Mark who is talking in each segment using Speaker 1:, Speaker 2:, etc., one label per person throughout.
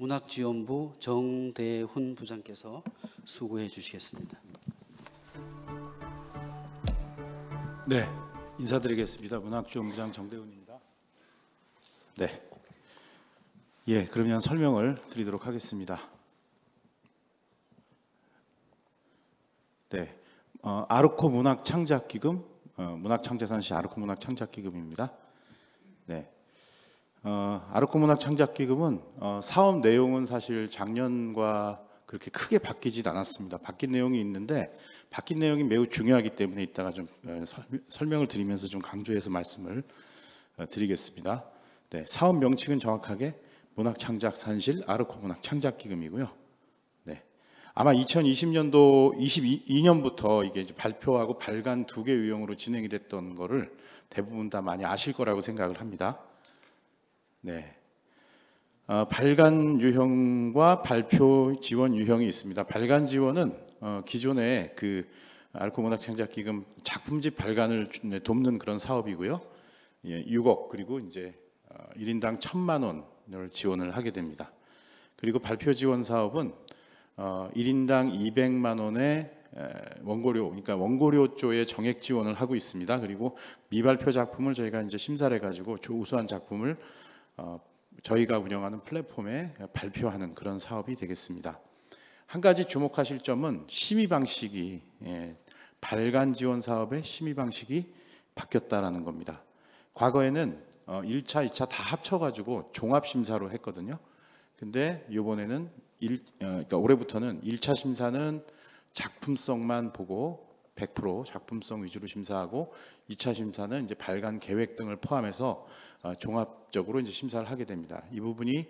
Speaker 1: 문학지원부 정대훈 부장께서 수고해 주시겠습니다.
Speaker 2: 네, 인사드리겠습니다. 문학지원부장 정대훈입니다. 네, 예, 그러면 설명을 드리도록 하겠습니다. 네, 어, 아르코 문학 창작 기금, 어, 문학 창작산시 아르코 문학 창작 기금입니다. 네, 어, 아르코 문학 창작 기금은 어, 사업 내용은 사실 작년과 그렇게 크게 바뀌진 않았습니다. 바뀐 내용이 있는데 바뀐 내용이 매우 중요하기 때문에 이따가 좀 어, 설- 설명을 드리면서 좀 강조해서 말씀을 어, 드리겠습니다. 네, 사업 명칭은 정확하게 문학 창작 산실 아르코 문학 창작 기금이고요. 네. 아마 2020년도 22년부터 이게 발표하고 발간 두 개 유형으로 진행이 됐던 거를 대부분 다 많이 아실 거라고 생각을 합니다. 네. 어, 발간 유형과 발표 지원 유형이 있습니다. 발간 지원은 어, 기존에 그 알코 문학 창작 기금 작품집 발간을 주- 네, 돕는 그런 사업이고요. 예, 6억 그리고 이제 어, 1인당 1천만 원을 지원을 하게 됩니다. 그리고 발표 지원 사업은 어, 1인당 200만 원의 에, 원고료, 그러니까 원고료 쪽에 정액 지원을 하고 있습니다. 그리고 미발표 작품을 저희가 이제 심사를 해가지고 우수한 작품을 어, 저희가 운영하는 플랫폼에 발표하는 그런 사업이 되겠습니다. 한 가지 주목하실 점은 심의 방식이 예, 발간 지원 사업의 심의 방식이 바뀌었다라는 겁니다. 과거에는 어, 1차, 2차 다 합쳐가지고 종합 심사로 했거든요. 근데 이번에는 일, 어, 그러니까 올해부터는 1차 심사는 작품성만 보고 100% 작품성 위주로 심사하고 2차 심사는 이제 발간 계획 등을 포함해서 어, 종합적으로 이제 심사를 하게 됩니다. 이 부분이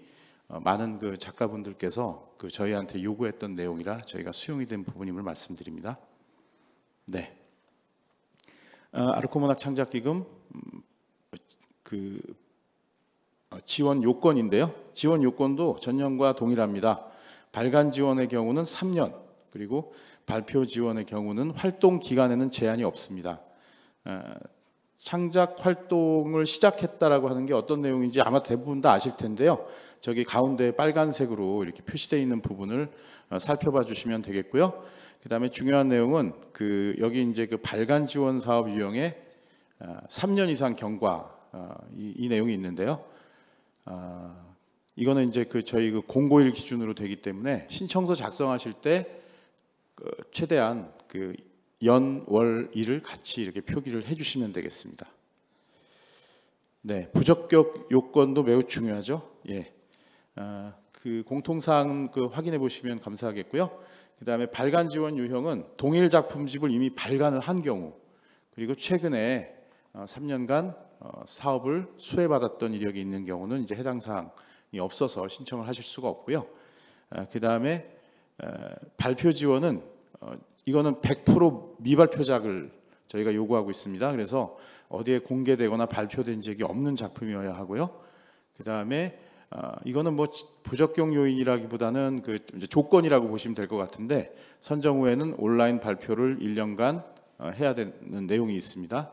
Speaker 2: 어, 많은 그 작가분들께서 그 저희한테 요구했던 내용이라 저희가 수용이 된 부분임을 말씀드립니다. 네. 어, 아르코문학 창작기금 음, 그 어, 지원 요건인데요. 지원 요건도 전년과 동일합니다. 발간 지원의 경우는 3년 그리고 발표 지원의 경우는 활동 기간에는 제한이 없습니다. 어, 창작 활동을 시작했다라고 하는 게 어떤 내용인지 아마 대부분 다 아실 텐데요. 저기 가운데 빨간색으로 이렇게 표시되어 있는 부분을 어, 살펴봐 주시면 되겠고요. 그 다음에 중요한 내용은 그 여기 이제 그 발간 지원 사업 유형에 어, 3년 이상 경과 어, 이, 이 내용이 있는데요. 아, 이거는 이제 그 저희 그 공고일 기준으로 되기 때문에 신청서 작성하실 때그 최대한 그 연, 월, 일을 같이 이렇게 표기를 해주시면 되겠습니다. 네, 부적격 요건도 매우 중요하죠. 예, 아, 그 공통사항 그 확인해 보시면 감사하겠고요. 그 다음에 발간 지원 유형은 동일 작품집을 이미 발간을 한 경우, 그리고 최근에 어, 3년간 어, 사업을 수혜받았던 이력이 있는 경우는 이제 해당 사항이 없어서 신청을 하실 수가 없고요. 그 다음에 발표 지원은 어, 이거는 100% 미발표작을 저희가 요구하고 있습니다. 그래서 어디에 공개되거나 발표된 적이 없는 작품이어야 하고요. 그 다음에 어, 이거는 뭐 부적격 요인이라기보다는 그 이제 조건이라고 보시면 될 것 같은데 선정 후에는 온라인 발표를 1년간 어, 해야 되는 내용이 있습니다.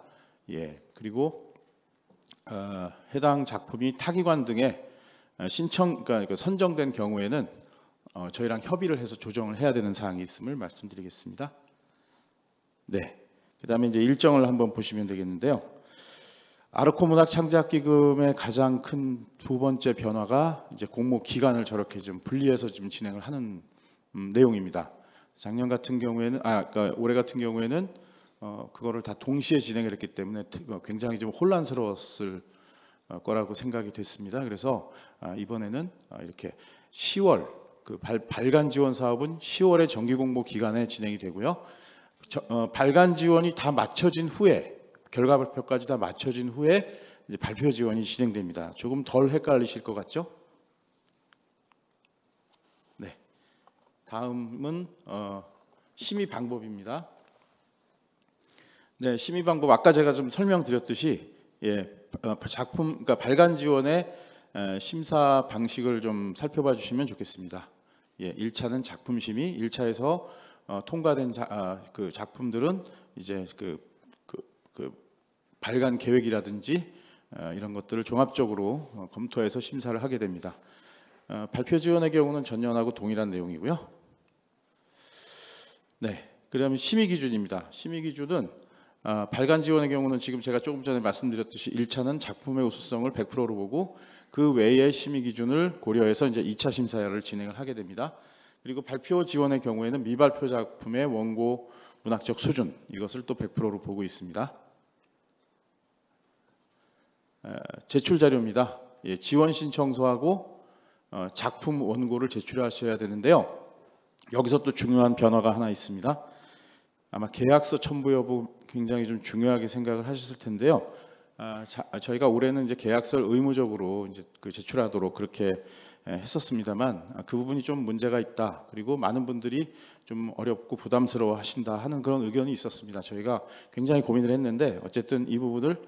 Speaker 2: 예 그리고 어, 해당 작품이 타기관 등에 어, 신청 그러니까 그 선정된 경우에는 어, 저희랑 협의를 해서 조정을 해야 되는 사항이 있음을 말씀드리겠습니다. 네. 그다음에 이제 일정을 한번 보시면 되겠는데요. 아르코 문학 창작 기금의 가장 큰 두 번째 변화가 이제 공모 기간을 저렇게 좀 분리해서 좀 진행을 하는 음, 내용입니다. 작년 같은 경우에는 아 그러니까 올해 같은 경우에는 어, 그거를 다 동시에 진행을 했기 때문에 특- 어, 굉장히 좀 혼란스러웠을 어, 거라고 생각이 됐습니다. 그래서 아, 이번에는 아, 이렇게 10월 그 발, 발간 지원 사업은 10월에 정기 공모 기간에 진행이 되고요. 저- 어, 발간 지원이 다 맞춰진 후에 결과 발표까지 다 맞춰진 후에 발표 지원이 진행됩니다. 조금 덜 헷갈리실 것 같죠? 네. 다음은 어, 심의 방법입니다. 네, 심의 방법 아까 제가 좀 설명드렸듯이 예, 어, 작품 그러니까 발간 지원의 에, 심사 방식을 좀 살펴봐 주시면 좋겠습니다. 예, 1차는 작품 심의, 1차에서 어, 통과된 자, 아, 그 작품들은 이제 그, 그, 그 발간 계획이라든지 어, 이런 것들을 종합적으로 어, 검토해서 심사를 하게 됩니다. 어, 발표 지원의 경우는 전년하고 동일한 내용이고요. 네, 그다음에 심의 기준입니다. 심의 기준은 아, 발간 지원의 경우는 지금 제가 조금 전에 말씀드렸듯이 1차는 작품의 우수성을 100%로 보고 그 외의 심의 기준을 고려해서 이제 2차 심사를 진행을 하게 됩니다. 그리고 발표 지원의 경우에는 미발표 작품의 원고 문학적 수준 이것을 또 100%로 보고 있습니다. 에, 제출 자료입니다. 예, 지원 신청서하고 어, 작품 원고를 제출하셔야 되는데요. 여기서 또 중요한 변화가 하나 있습니다. 아마 계약서 첨부 여부 굉장히 좀 중요하게 생각을 하셨을 텐데요. 아, 자, 저희가 올해는 이제 계약서를 의무적으로 이제 그 제출하도록 그렇게 에, 했었습니다만 아, 그 부분이 좀 문제가 있다. 그리고 많은 분들이 좀 어렵고 부담스러워 하신다 하는 그런 의견이 있었습니다. 저희가 굉장히 고민을 했는데 어쨌든 이 부분을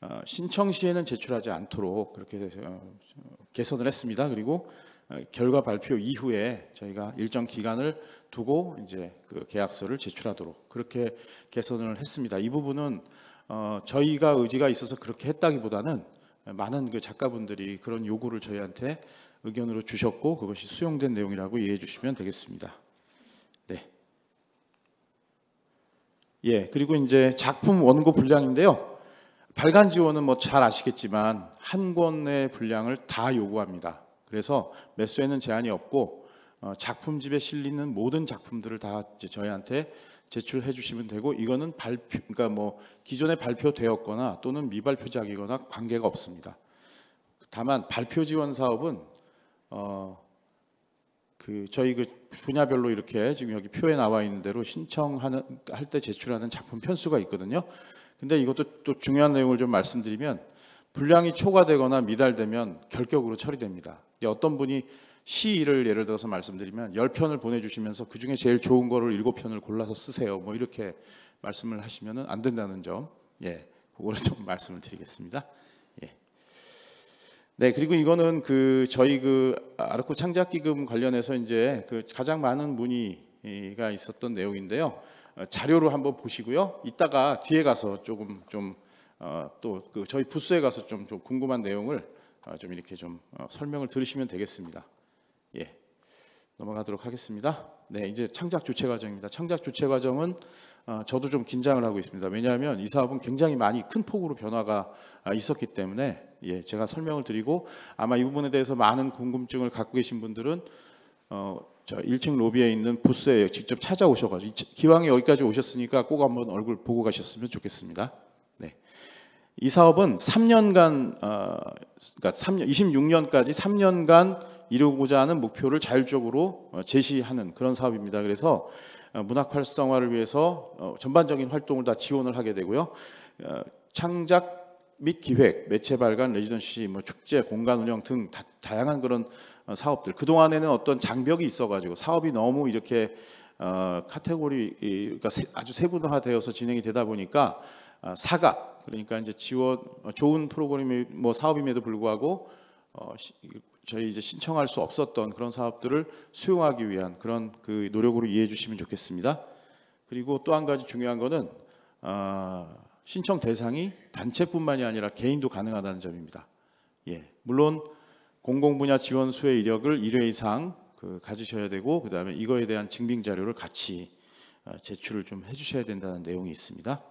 Speaker 2: 어, 신청 시에는 제출하지 않도록 그렇게 어, 개선을 했습니다. 그리고 어, 결과 발표 이후에 저희가 일정 기간을 두고 이제 그 계약서를 제출하도록 그렇게 개선을 했습니다. 이 부분은 어, 저희가 의지가 있어서 그렇게 했다기보다는 많은 그 작가분들이 그런 요구를 저희한테 의견으로 주셨고 그것이 수용된 내용이라고 이해해 주시면 되겠습니다. 네. 예, 그리고 이제 작품 원고 분량인데요. 발간 지원은 뭐 잘 아시겠지만 한 권의 분량을 다 요구합니다. 그래서 매수에는 제한이 없고 어, 작품집에 실리는 모든 작품들을 다 저희한테 제출해 주시면 되고 이거는 발표 그러니까 뭐 기존에 발표되었거나 또는 미발표작이거나 관계가 없습니다. 다만 발표 지원 사업은 어, 그 저희 그 분야별로 이렇게 지금 여기 표에 나와 있는 대로 신청하는 할 때 제출하는 작품 편수가 있거든요. 근데 이것도 또 중요한 내용을 좀 말씀드리면 분량이 초과되거나 미달되면 결격으로 처리됩니다. 어떤 분이 시를 예를 들어서 말씀드리면 10편을 보내주시면서 그중에 제일 좋은 거를 7편을 골라서 쓰세요. 뭐 이렇게 말씀을 하시면 안 된다는 점. 예, 그거를 좀 말씀을 드리겠습니다. 예. 네, 그리고 이거는 그 저희 그 아르코 창작 기금 관련해서 이제 그 가장 많은 문의가 있었던 내용인데요. 어, 자료로 한번 보시고요. 이따가 뒤에 가서 조금 좀 어, 또 그 저희 부스에 가서 좀, 좀 궁금한 내용을 어, 좀 이렇게 좀 어, 설명을 들으시면 되겠습니다. 예, 넘어가도록 하겠습니다. 네, 이제 창작 주체 과정입니다. 창작 주체 과정은 어, 저도 좀 긴장을 하고 있습니다. 왜냐하면 이 사업은 굉장히 많이 큰 폭으로 변화가 아, 있었기 때문에 예, 제가 설명을 드리고 아마 이 부분에 대해서 많은 궁금증을 갖고 계신 분들은 어, 저 1층 로비에 있는 부스에 직접 찾아오셔가지고 이- 기왕에 여기까지 오셨으니까 꼭 한번 얼굴 보고 가셨으면 좋겠습니다. 네. 이 사업은 3년간, 어, 그러니까 3년, 26년까지 3년간 이루고자 하는 목표를 자율적으로 어, 제시하는 그런 사업입니다. 그래서 어, 문학 활성화를 위해서 어, 전반적인 활동을 다 지원을 하게 되고요. 어, 창작 및 기획, 매체 발간, 레지던시, 뭐 축제, 공간 운영 등 다, 다양한 그런 어, 사업들. 그 동안에는 어떤 장벽이 있어가지고 사업이 너무 이렇게 어, 카테고리 이- 그러니까 세- 아주 세분화되어서 진행이 되다 보니까 어, 사각 그러니까 이제 지원 어, 좋은 프로그램이 뭐 사업임에도 불구하고 어, 시- 저희 이제 신청할 수 없었던 그런 사업들을 수용하기 위한 그런 그 노력으로 이해해 주시면 좋겠습니다. 그리고 또 한 가지 중요한 거는 어, 신청 대상이 단체뿐만이 아니라 개인도 가능하다는 점입니다. 예, 물론 공공 분야 지원 수의 이력을 1회 이상 그 가지셔야 되고 그 다음에 이거에 대한 증빙 자료를 같이 어, 제출을 좀 해주셔야 된다는 내용이 있습니다.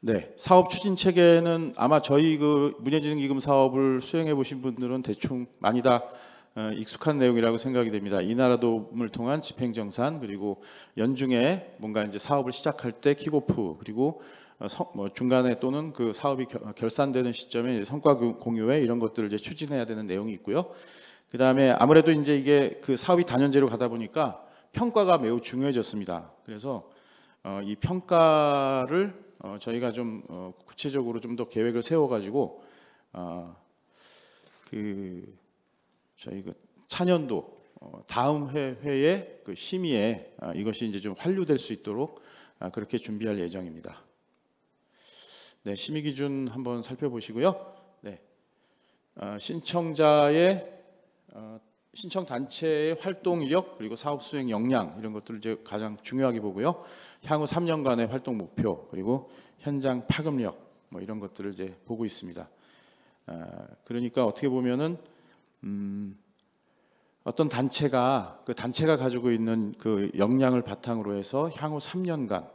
Speaker 2: 네, 사업 추진 체계는 아마 저희 그 문예진흥기금 사업을 수행해 보신 분들은 대충 많이 다 어, 익숙한 내용이라고 생각이 됩니다. 이 나라도움을 통한 집행정산 그리고 연중에 뭔가 이제 사업을 시작할 때 킥오프 그리고 어, 성- 뭐 중간에 또는 그 사업이 결- 결산되는 시점에 성과 공- 공유회 이런 것들을 이제 추진해야 되는 내용이 있고요. 그 다음에 아무래도 이제 이게 그 사업이 단연제로 가다 보니까 평가가 매우 중요해졌습니다. 그래서 어, 이 평가를 어, 저희가 좀 어, 구체적으로 좀 더 계획을 세워가지고 어, 그 저희 그 차년도 어, 다음 회, 회에 그 심의에 아, 이것이 이제 좀 환류될 수 있도록 아, 그렇게 준비할 예정입니다. 네, 심의 기준 한번 살펴보시고요. 네, 어, 신청자의 어, 신청 단체의 활동 이력 그리고 사업 수행 역량 이런 것들을 이제 가장 중요하게 보고요. 향후 3년간의 활동 목표 그리고 현장 파급력 뭐 이런 것들을 이제 보고 있습니다. 아, 그러니까 어떻게 보면은 음, 어떤 단체가 그 단체가 가지고 있는 그 역량을 바탕으로 해서 향후 3년간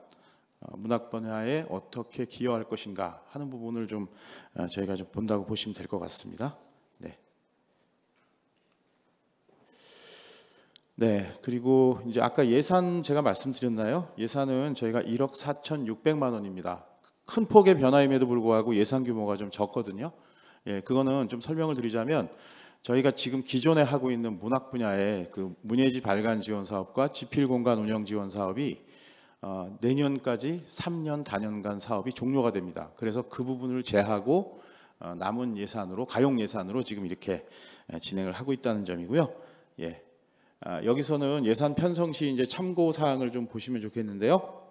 Speaker 2: 어, 문학 분야에 어떻게 기여할 것인가 하는 부분을 좀 어, 저희가 좀 본다고 보시면 될 것 같습니다. 네. 네, 그리고 이제 아까 예산 제가 말씀드렸나요? 예산은 저희가 1억 4,600만 원입니다. 큰 폭의 변화임에도 불구하고 예산 규모가 좀 적거든요. 예, 그거는 좀 설명을 드리자면 저희가 지금 기존에 하고 있는 문학 분야의 그 문예지 발간 지원 사업과 지필 공간 운영 지원 사업이 어, 내년까지 3년 단연간 사업이 종료가 됩니다. 그래서 그 부분을 제하고 어, 남은 예산으로 가용 예산으로 지금 이렇게 예, 진행을 하고 있다는 점이고요. 예. 아, 여기서는 예산 편성 시 이제 참고 사항을 좀 보시면 좋겠는데요.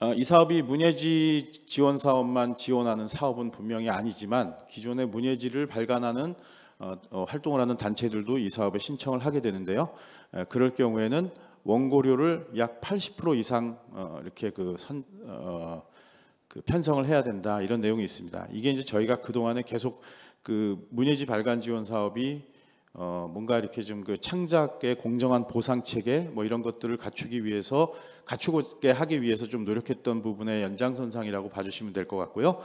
Speaker 2: 어, 이 사업이 문예지 지원 사업만 지원하는 사업은 분명히 아니지만 기존의 문예지를 발간하는 어, 어, 활동을 하는 단체들도 이 사업에 신청을 하게 되는데요. 에, 그럴 경우에는 원고료를 약 80% 이상 어, 이렇게 그 선, 어, 그 편성을 해야 된다 이런 내용이 있습니다. 이게 이제 저희가 그 동안에 계속 그 문예지 발간 지원 사업이 어, 뭔가 이렇게 좀 그 창작의 공정한 보상 체계 뭐 이런 것들을 갖추기 위해서 갖추게 하기 위해서 좀 노력했던 부분의 연장선상이라고 봐주시면 될 것 같고요.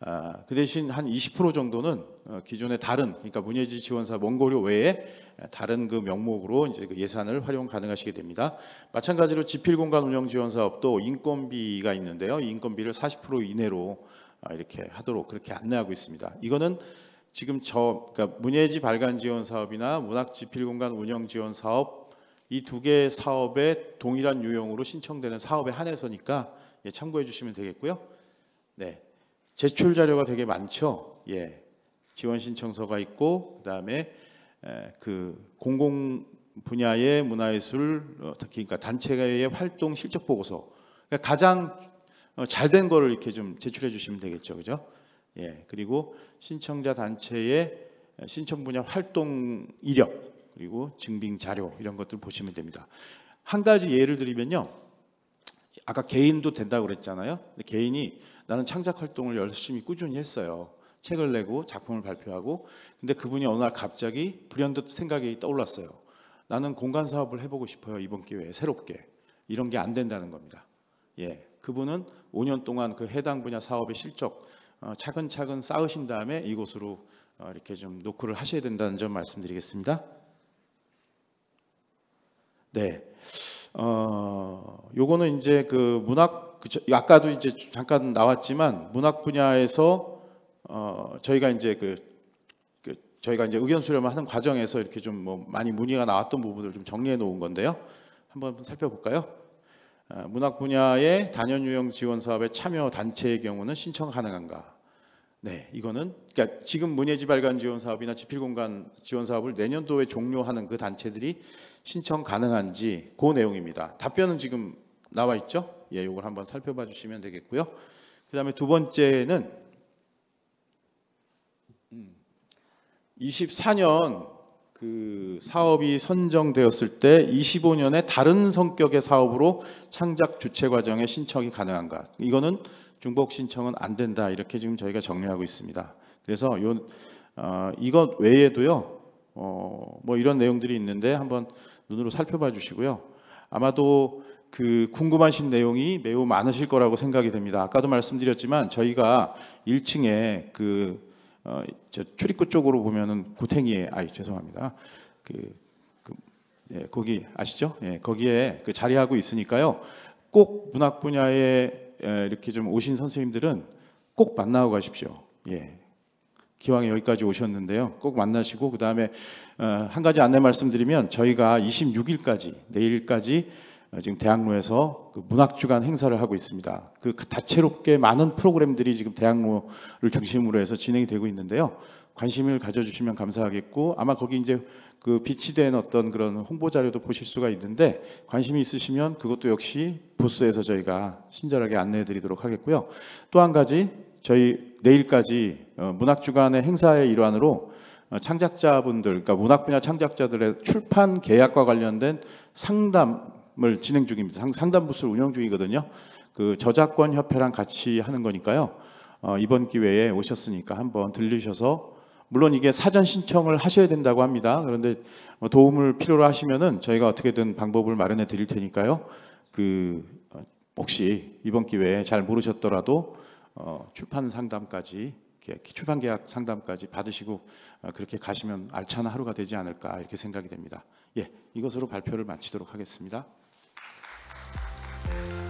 Speaker 2: 아, 그 대신 한 20% 정도는 어, 기존의 다른 그러니까 문예지 지원사 원고료 외에 다른 그 명목으로 이제 그 예산을 활용 가능하시게 됩니다. 마찬가지로 지필 공간 운영 지원 사업도 인건비가 있는데요. 이 인건비를 40% 이내로 아, 이렇게 하도록 그렇게 안내하고 있습니다. 이거는 지금 저 그러니까 문예지 발간 지원 사업이나 문학 지필 공간 운영 지원 사업 이 두 개의 사업에 동일한 유형으로 신청되는 사업에 한해서니까 예, 참고해 주시면 되겠고요. 네. 제출 자료가 되게 많죠. 예. 지원 신청서가 있고 그다음에 에, 그 공공 분야의 문화예술 어, 특히 그러니까 단체의 활동 실적 보고서 그러니까 가장 어, 잘된 거를 이렇게 좀 제출해 주시면 되겠죠. 그죠? 예. 그리고 신청자 단체의 신청 분야 활동 이력 그리고 증빙 자료 이런 것들 보시면 됩니다. 한 가지 예를 들면요. 아까 개인도 된다고 그랬잖아요. 개인이 나는 창작 활동을 열심히 꾸준히 했어요. 책을 내고 작품을 발표하고 근데 그분이 어느 날 갑자기 불현듯 생각이 떠올랐어요. 나는 공간 사업을 해보고 싶어요 이번 기회에 새롭게 이런 게 안 된다는 겁니다. 예, 그분은 5년 동안 그 해당 분야 사업의 실적 어, 차근차근 쌓으신 다음에 이곳으로 어, 이렇게 좀 노크를 하셔야 된다는 점 말씀드리겠습니다. 네. 어, 요거는 이제 그 문학, 그쵸, 아까도 이제 잠깐 나왔지만 문학 분야에서 어, 저희가 이제 그, 그 저희가 이제 의견 수렴을 하는 과정에서 이렇게 좀 뭐 많이 문의가 나왔던 부분을 좀 정리해 놓은 건데요. 한번 살펴볼까요? 어, 문학 분야의 단연 유형 지원 사업에 참여 단체의 경우는 신청 가능한가? 네, 이거는 그러니까 지금 문예지 발간 지원 사업이나 지필 공간 지원 사업을 내년도에 종료하는 그 단체들이 신청 가능한지 그 내용입니다. 답변은 지금 나와 있죠? 예, 이걸 한번 살펴봐 주시면 되겠고요. 그다음에 두 번째는 24년 그 사업이 선정되었을 때 25년의 다른 성격의 사업으로 창작 주체 과정에 신청이 가능한가? 이거는 중복 신청은 안 된다 이렇게 지금 저희가 정리하고 있습니다. 그래서 요 어, 이것 외에도요 어, 뭐 이런 내용들이 있는데 한번 눈으로 살펴봐 주시고요. 아마도 그 궁금하신 내용이 매우 많으실 거라고 생각이 됩니다. 아까도 말씀드렸지만 저희가 1층에 그 어, 저 출입구 쪽으로 보면은 고탱이에 아이 죄송합니다. 그, 그 예, 거기 아시죠? 예, 거기에 그 자리하고 있으니까요. 꼭 문학 분야에 에, 이렇게 좀 오신 선생님들은 꼭 만나고 가십시오. 예. 기왕에 여기까지 오셨는데요. 꼭 만나시고 그 다음에 어, 한 가지 안내 말씀드리면 저희가 26일까지 내일까지 어, 지금 대학로에서 그 문학주간 행사를 하고 있습니다. 그 다채롭게 많은 프로그램들이 지금 대학로를 중심으로 해서 진행이 되고 있는데요. 관심을 가져주시면 감사하겠고 아마 거기 이제 그 비치된 어떤 그런 홍보 자료도 보실 수가 있는데 관심이 있으시면 그것도 역시 부스에서 저희가 친절하게 안내해 드리도록 하겠고요. 또 한 가지 저희 내일까지 어, 문학주간의 행사의 일환으로 어, 창작자분들, 그러니까 문학 분야 창작자들의 출판 계약과 관련된 상담 을 진행 중입니다. 상담 부스를 운영 중이거든요. 그 저작권 협회랑 같이 하는 거니까요. 어, 이번 기회에 오셨으니까 한번 들리셔서 물론 이게 사전 신청을 하셔야 된다고 합니다. 그런데 뭐 도움을 필요로 하시면은 저희가 어떻게든 방법을 마련해 드릴 테니까요. 그 어, 혹시 이번 기회에 잘 모르셨더라도 어, 출판 상담까지 출판 계약 상담까지 받으시고 어, 그렇게 가시면 알찬 하루가 되지 않을까 이렇게 생각이 됩니다. 예, 이것으로 발표를 마치도록 하겠습니다. Thank you.